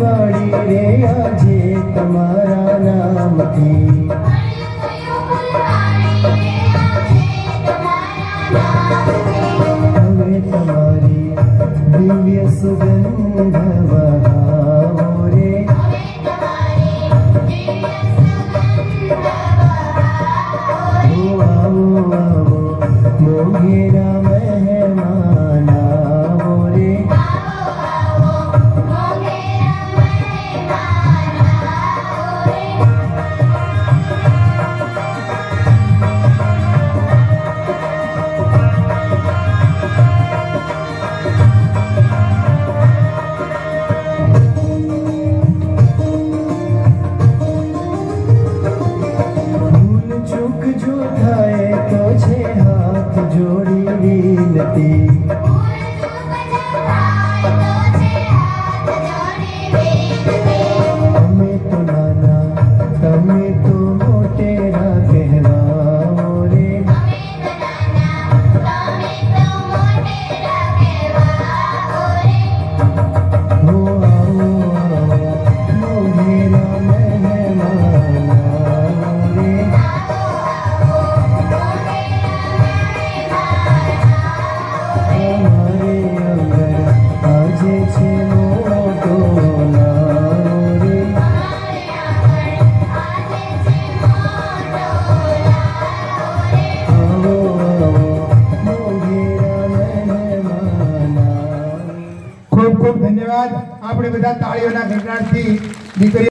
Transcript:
વાળી રે આજે તમારા નામથી હવે તમારી દિવ્ય સુગંધ વહાવો રે આવો આવો મોઘેરા something ધન્યવાદ. આપણે બધા તાળીઓના ઘટનાથી દીકરી